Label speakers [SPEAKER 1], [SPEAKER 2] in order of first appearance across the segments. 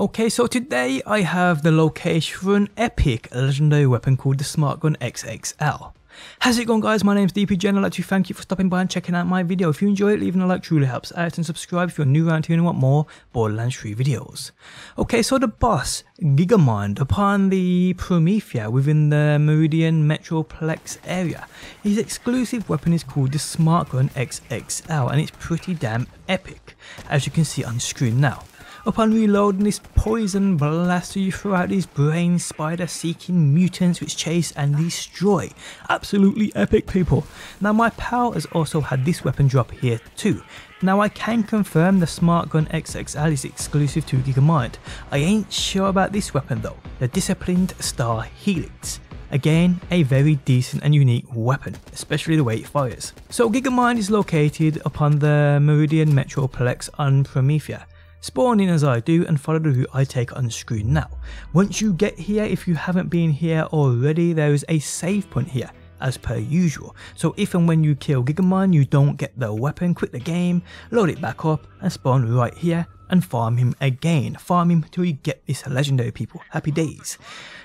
[SPEAKER 1] Okay, so today I have the location for an epic legendary weapon called the Smart Gun XXL. How's it going guys, my name's DPJ and I'd like to thank you for stopping by and checking out my video. If you enjoy it, leaving a like truly helps out and subscribe if you're new around here and want more Borderlands 3 videos. Okay, so the boss, Gigamind, upon the Promethea within the Meridian Metroplex area. His exclusive weapon is called the Smart Gun XXL and it's pretty damn epic, as you can see on screen now. Upon reloading, this poison blasts you throughout these brain spider seeking mutants which chase and destroy. Absolutely epic people. Now my pal has also had this weapon drop here too. Now I can confirm the Smart Gun XXL is exclusive to Gigamind. I ain't sure about this weapon though, the Disciplined Star Helix. Again, a very decent and unique weapon, especially the way it fires. So Gigamind is located upon the Meridian Metroplex on Promethea. Spawn in as I do and follow the route I take on screen now. Once you get here, if you haven't been here already, there is a save point here as per usual. So if and when you kill Gigamind you don't get the weapon, quit the game, load it back up and spawn right here and farm him again. Farm him till you get this legendary people. Happy days.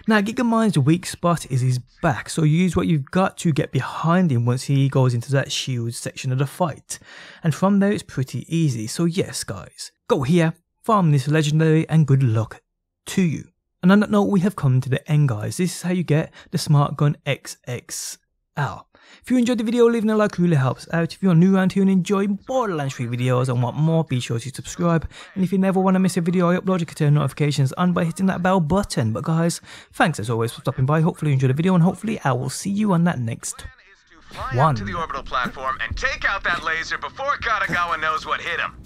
[SPEAKER 1] Now Gigamind's weak spot is his back, so use what you've got to get behind him once he goes into that shield section of the fight. And from there it's pretty easy, so yes guys. Go here, farm this legendary and good luck to you. And on that note, we have come to the end guys. This is how you get the Smart Gun XXL. If you enjoyed the video, leaving a like really helps out. If you're new around here and enjoy Borderlands 3 videos and want more, be sure to subscribe. And if you never want to miss a video I upload, you can turn notifications on by hitting that bell button. But guys, thanks as always for stopping by. Hopefully you enjoyed the video and hopefully I will see you on that next one.
[SPEAKER 2] to the orbital platform and take out that laser before Katagawa knows what hit him.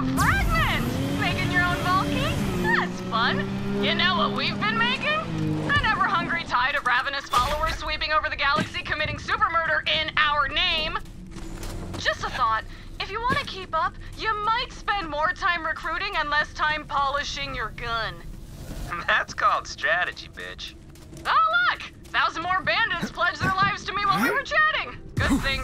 [SPEAKER 3] of fragments! Making your own bulky? That's fun. You know what we've been making? An ever-hungry tide of ravenous followers sweeping over the galaxy committing super murder in our name. Just a thought. If you want to keep up, you might spend more time recruiting and less time polishing your gun.
[SPEAKER 2] That's called strategy, bitch.
[SPEAKER 3] Oh, look! Thousand more bandits pledged their lives to me while we were chatting. Good thing